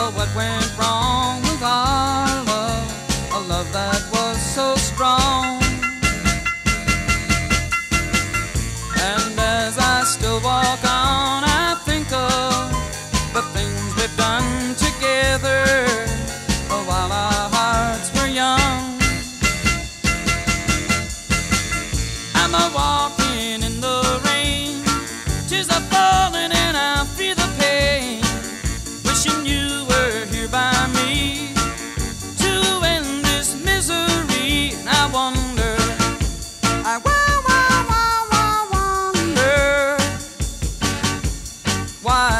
Oh, went wrong with our love, a love that was so strong. Tears are falling and I feel the pain. Wishing you were here by me to end this misery. And I wonder, I wonder why.